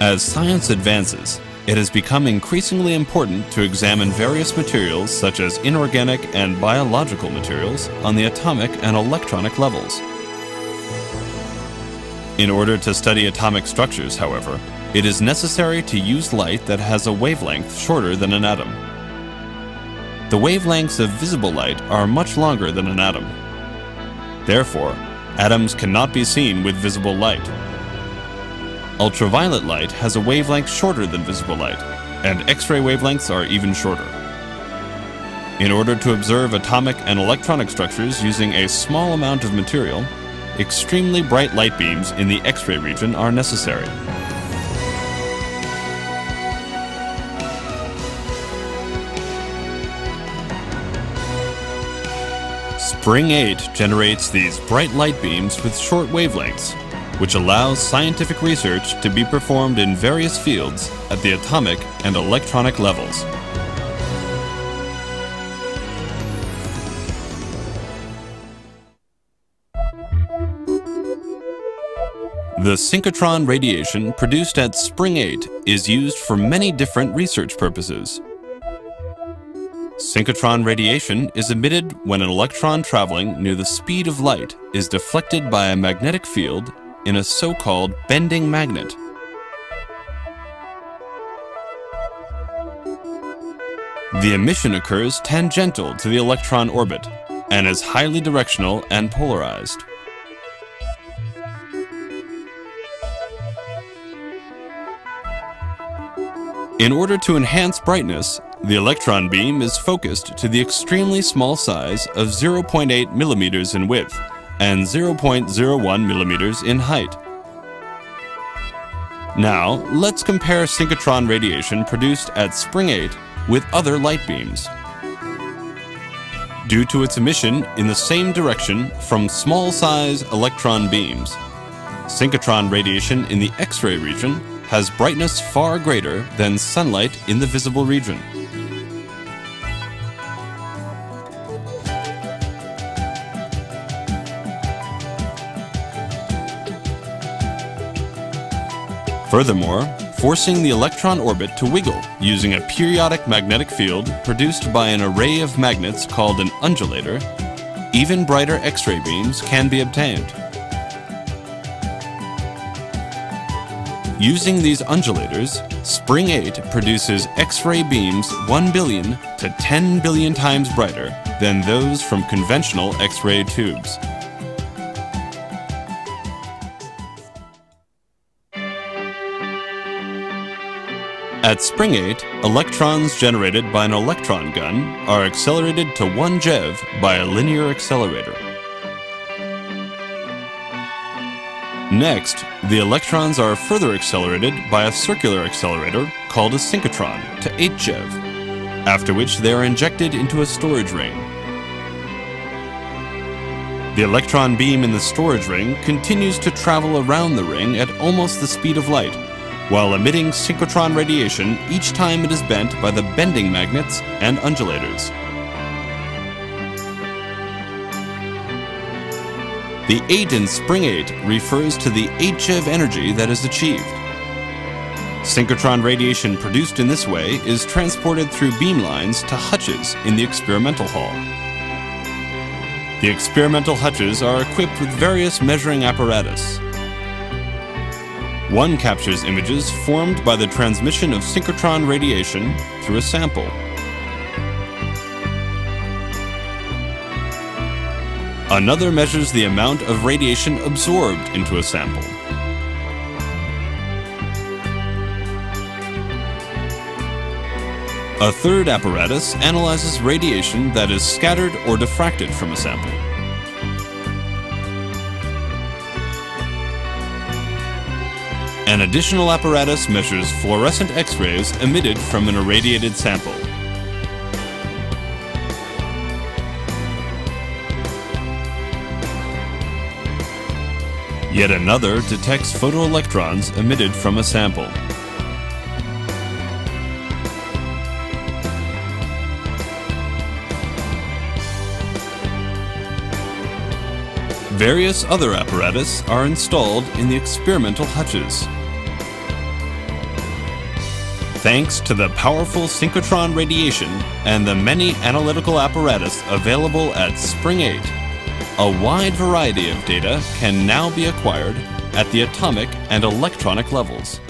As science advances, it has become increasingly important to examine various materials such as inorganic and biological materials on the atomic and electronic levels. In order to study atomic structures, however, it is necessary to use light that has a wavelength shorter than an atom. The wavelengths of visible light are much longer than an atom. Therefore, atoms cannot be seen with visible light. Ultraviolet light has a wavelength shorter than visible light, and X-ray wavelengths are even shorter. In order to observe atomic and electronic structures using a small amount of material, extremely bright light beams in the X-ray region are necessary. SPring-8 generates these bright light beams with short wavelengths, which allows scientific research to be performed in various fields at the atomic and electronic levels. The synchrotron radiation produced at SPring-8 is used for many different research purposes. Synchrotron radiation is emitted when an electron traveling near the speed of light is deflected by a magnetic field in a so-called bending magnet. The emission occurs tangential to the electron orbit and is highly directional and polarized. In order to enhance brightness, the electron beam is focused to the extremely small size of 0.8 millimeters in width and 0.01 millimeters in height. Now, let's compare synchrotron radiation produced at SPring-8 with other light beams. Due to its emission in the same direction from small-size electron beams, synchrotron radiation in the X-ray region has brightness far greater than sunlight in the visible region. Furthermore, forcing the electron orbit to wiggle using a periodic magnetic field produced by an array of magnets called an undulator, even brighter X-ray beams can be obtained. Using these undulators, SPring-8 produces X-ray beams 1 billion to 10 billion times brighter than those from conventional X-ray tubes. At SPring-8, electrons generated by an electron gun are accelerated to 1 GeV by a linear accelerator. Next, the electrons are further accelerated by a circular accelerator called a synchrotron to 8 GeV, after which they are injected into a storage ring. The electron beam in the storage ring continues to travel around the ring at almost the speed of light, while emitting synchrotron radiation each time it is bent by the bending magnets and undulators. The 8 in SPring-8 refers to the 8 GeV energy that is achieved. Synchrotron radiation produced in this way is transported through beamlines to hutches in the experimental hall. The experimental hutches are equipped with various measuring apparatus, one captures images formed by the transmission of synchrotron radiation through a sample. Another measures the amount of radiation absorbed into a sample. A third apparatus analyzes radiation that is scattered or diffracted from a sample. An additional apparatus measures fluorescent X-rays emitted from an irradiated sample. Yet another detects photoelectrons emitted from a sample. Various other apparatus are installed in the experimental hutches. Thanks to the powerful synchrotron radiation and the many analytical apparatus available at SPring-8, a wide variety of data can now be acquired at the atomic and electronic levels.